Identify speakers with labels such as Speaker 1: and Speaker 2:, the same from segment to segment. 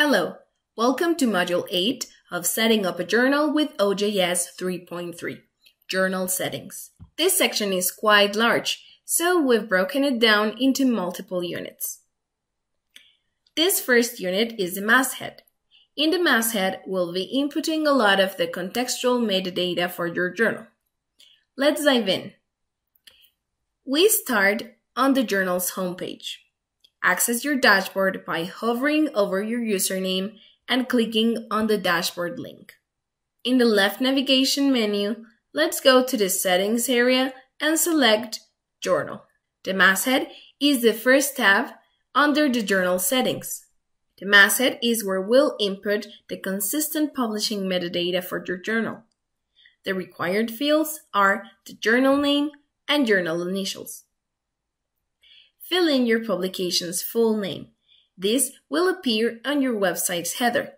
Speaker 1: Hello, welcome to Module 8 of Setting Up a Journal with OJS 3.3, Journal Settings. This section is quite large, so we've broken it down into multiple units. This first unit is the masthead. In the masthead, we'll be inputting a lot of the contextual metadata for your journal. Let's dive in. We start on the journal's homepage. Access your dashboard by hovering over your username and clicking on the dashboard link. In the left navigation menu, let's go to the settings area and select Journal. The masthead is the first tab under the journal settings. The masthead is where we'll input the consistent publishing metadata for your journal. The required fields are the journal name and journal initials fill in your publication's full name. This will appear on your website's header.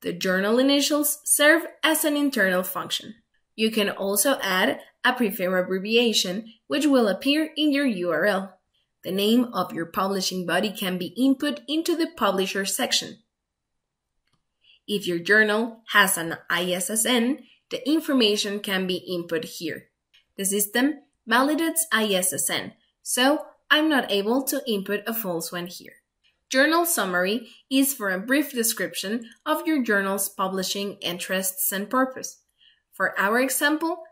Speaker 1: The journal initials serve as an internal function. You can also add a preferred abbreviation, which will appear in your URL. The name of your publishing body can be input into the Publisher section. If your journal has an ISSN, the information can be input here. The system validates ISSN, so I'm not able to input a false one here. Journal summary is for a brief description of your journal's publishing interests and purpose. For our example,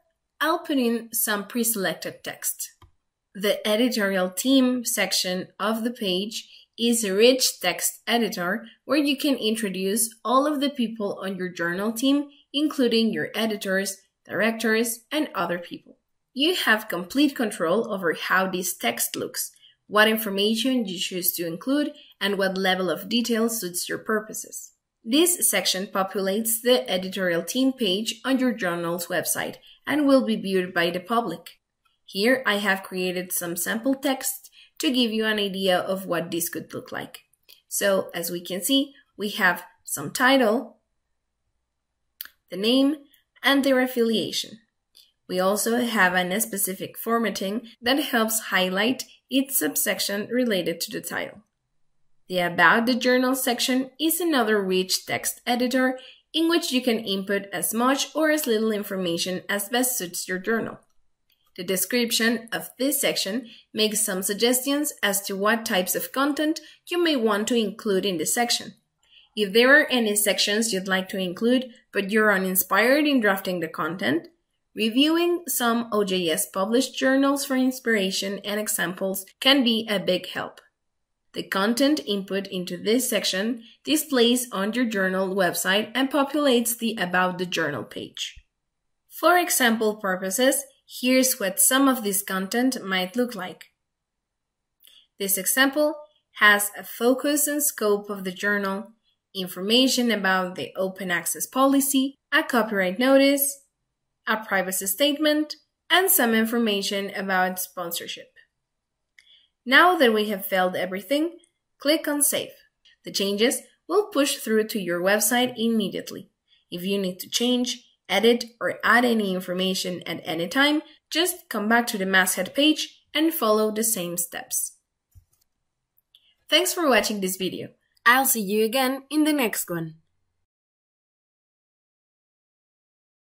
Speaker 1: I'll put in some pre-selected text. The editorial team section of the page is a rich text editor where you can introduce all of the people on your journal team, including your editors, directors, and other people. You have complete control over how this text looks, what information you choose to include, and what level of detail suits your purposes. This section populates the editorial team page on your journal's website and will be viewed by the public. Here I have created some sample text to give you an idea of what this could look like. So as we can see, we have some title, the name, and their affiliation. We also have a specific formatting that helps highlight each subsection related to the title. The About the Journal section is another rich text editor in which you can input as much or as little information as best suits your journal. The description of this section makes some suggestions as to what types of content you may want to include in the section. If there are any sections you'd like to include, but you're uninspired in drafting the content, Reviewing some OJS published journals for inspiration and examples can be a big help. The content input into this section displays on your journal website and populates the About the Journal page. For example purposes, here's what some of this content might look like. This example has a focus and scope of the journal, information about the open access policy, a copyright notice, a privacy statement, and some information about sponsorship. Now that we have filled everything, click on Save. The changes will push through to your website immediately. If you need to change, edit, or add any information at any time, just come back to the masthead page and follow the same steps. Thanks for watching this video. I'll see you again in the next one.